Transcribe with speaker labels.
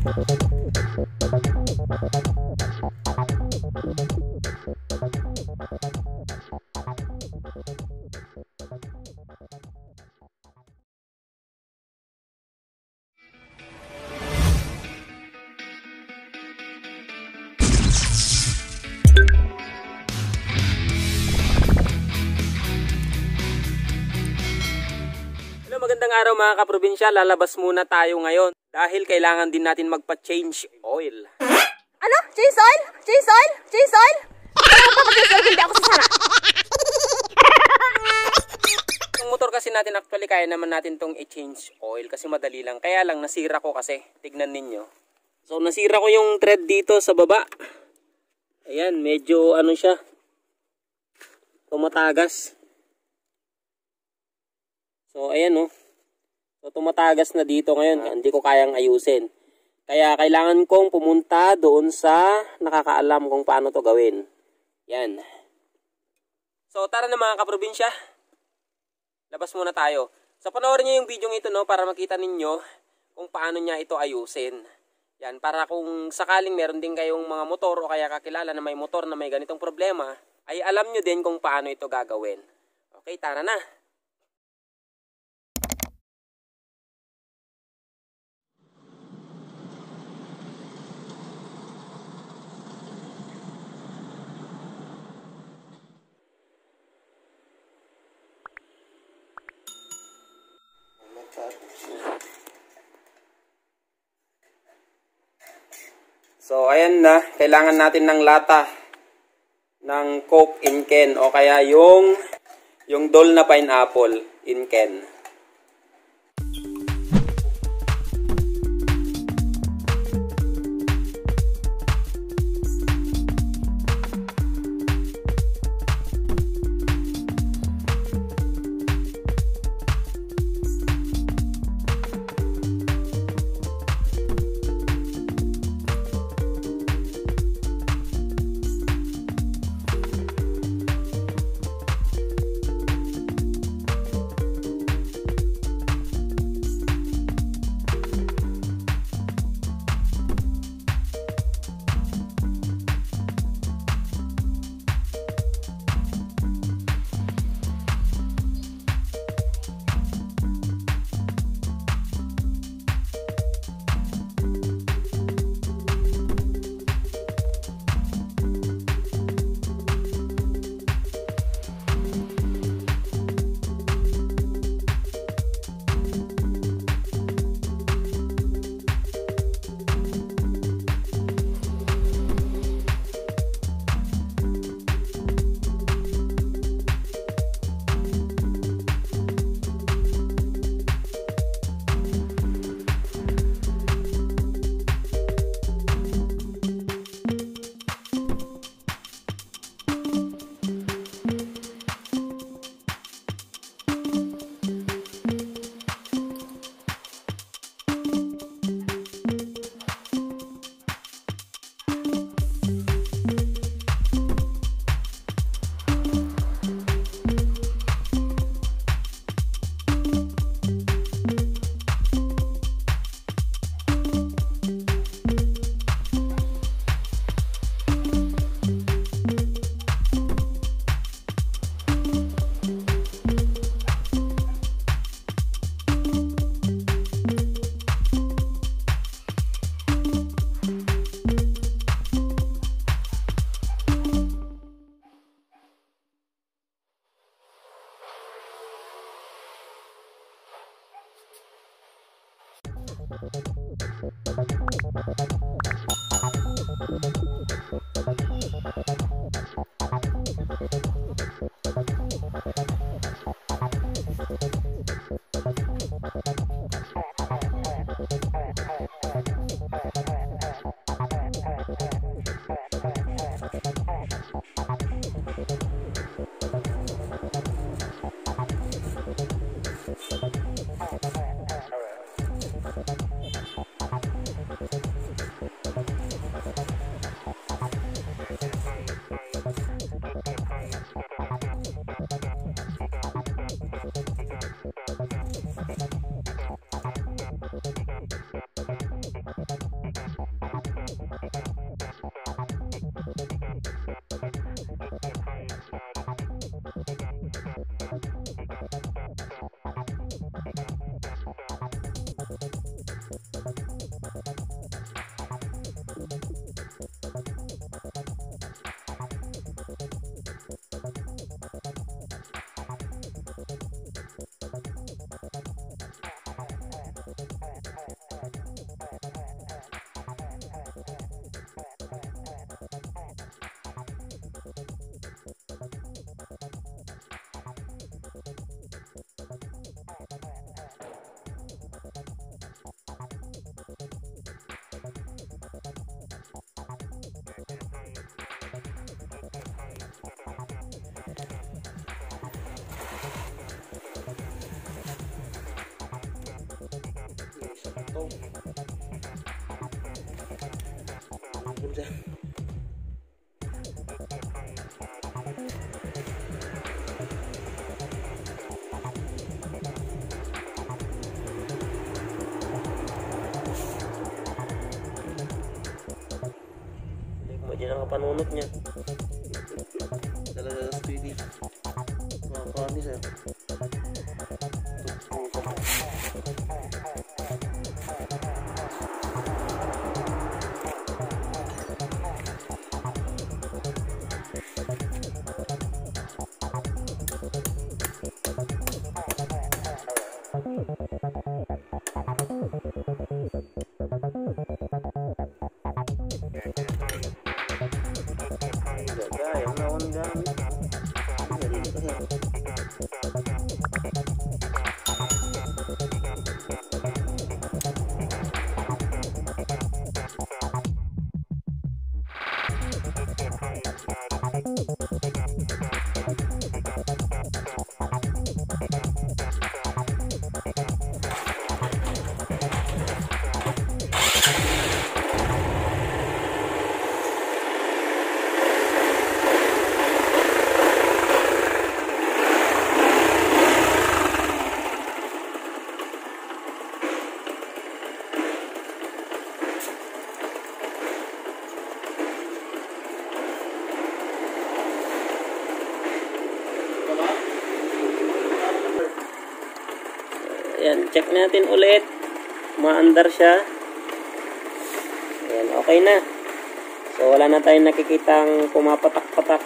Speaker 1: Magandang araw mga kaprobinsya. Lalabas muna tayo ngayon dahil kailangan din natin magpa-change oil.
Speaker 2: Ano? Chase oil? Chase oil? Chase oil? Ano ang papag-chase oil? Hindi ako sasara.
Speaker 1: Yung motor kasi natin actually kaya naman natin tong i-change oil kasi madali lang. Kaya lang nasira ko kasi. Tignan ninyo. So nasira ko yung thread dito sa baba. Ayan, medyo ano siya. Tumatagas. So ayan oh. So tumatagas na dito ngayon. Hindi ko kayang ayusin. Kaya kailangan kong pumunta doon sa nakakaalam kung paano to gawin. Yan. So tara na mga kaprobinsya. Labas muna tayo. So panoorin niyo yung video ito no para makita ninyo kung paano niya ito ayusin. Yan, para kung sakaling meron din kayong mga motor o kaya kakilala na may motor na may ganitong problema, ay alam nyo din kung paano ito gagawin. Okay, tara na. So, ayan na. Kailangan natin ng lata ng Coke in can o kaya yung yung Dole na pineapple in can. Thank you. Punta. Pwede na kapanunot niya. Dala-dala sa pili. Mga kanis นะ check natin ulit. Maandar siya. Ayan, okay na. So, wala na tayong nakikitang pumapatak-patak